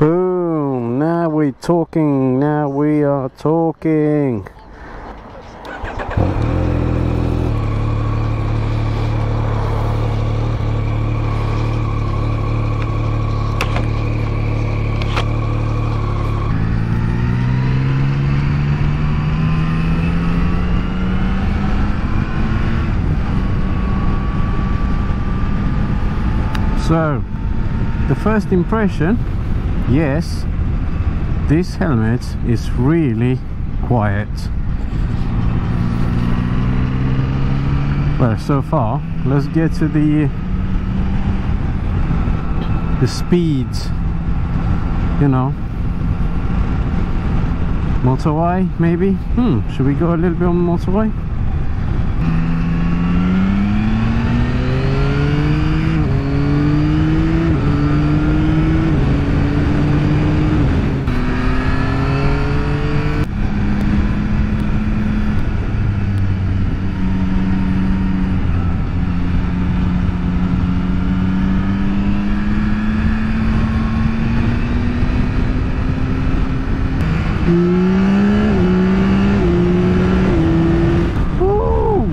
Boom! Now we're talking. Now we are talking. So, the first impression, yes, this helmet is really quiet. Well, so far, let's get to the the speeds. You know, motorway maybe. Hmm, should we go a little bit on motorway? Ooh,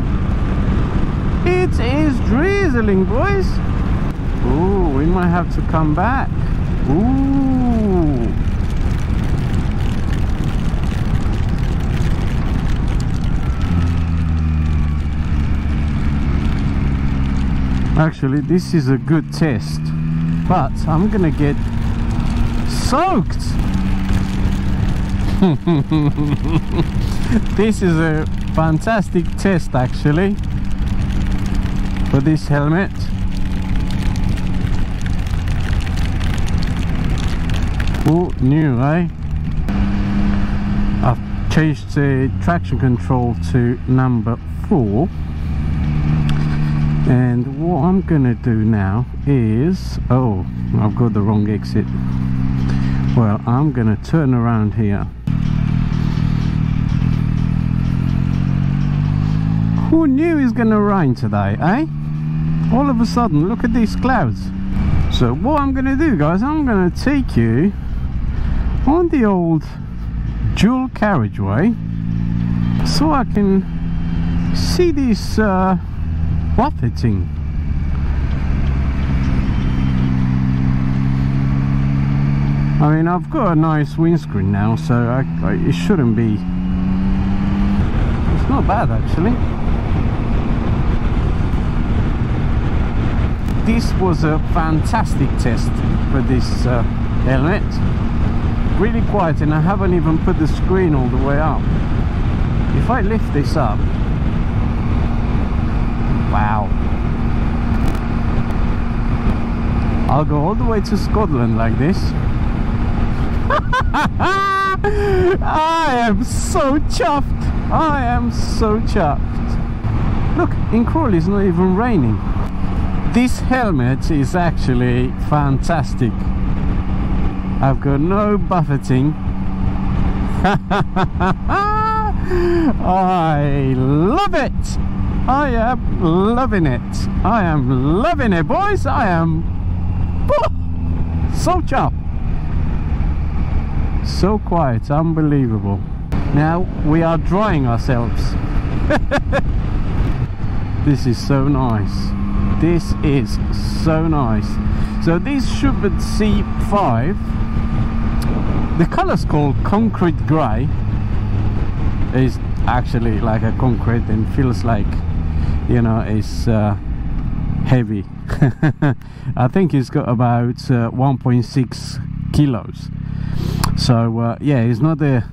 it is drizzling, boys. Ooh, we might have to come back. Ooh. Actually, this is a good test, but I'm gonna get soaked. this is a fantastic test actually for this helmet. Oh new eh? I've changed the traction control to number four. And what I'm gonna do now is oh I've got the wrong exit. Well I'm gonna turn around here. Who knew it's gonna rain today, eh? All of a sudden, look at these clouds. So what I'm gonna do, guys, I'm gonna take you on the old dual carriageway so I can see this uh, buffeting. I mean, I've got a nice windscreen now, so I, I, it shouldn't be. It's not bad actually. This was a fantastic test for this uh, helmet. Really quiet and I haven't even put the screen all the way up. If I lift this up wow. I'll go all the way to Scotland like this. I am so chuffed. I am so chuffed. Look in Crawley it's not even raining this helmet is actually fantastic. I've got no buffeting. I love it. I am loving it. I am loving it boys. I am so chuffed so quiet. Unbelievable. Now we are drying ourselves. This is so nice this is so nice. So this Schuberth C5 the color's called concrete gray. Is actually like a concrete and feels like you know it's uh, heavy. I think it's got about uh, 1.6 kilos. So uh, yeah it's not the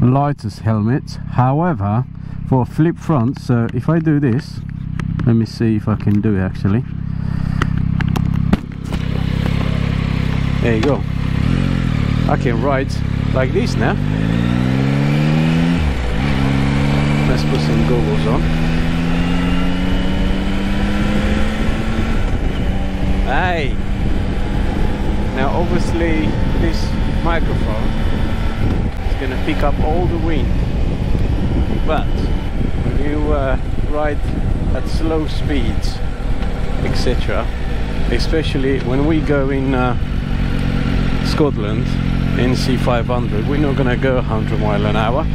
lightest helmet. However for flip front so if I do this let me see if I can do it actually. There you go. I can ride like this now let's put some goggles on. Hey! Now obviously this microphone is gonna pick up all the wind. But when you uh, ride at slow speeds etc especially when we go in uh, Scotland in C500 we're not gonna go 100 mile an hour.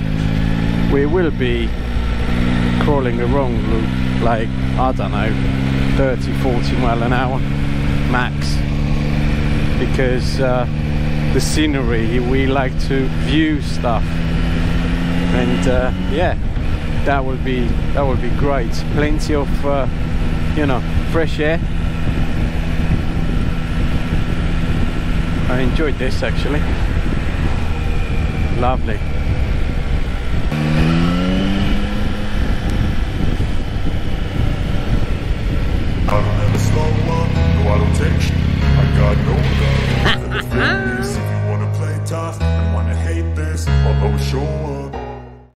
We will be crawling a wrong loop like I don't know 30 40 mile an hour max. Because uh, the scenery we like to view stuff. And uh, yeah that will be that will be great. Plenty of uh, you know fresh air. I enjoyed this actually. Lovely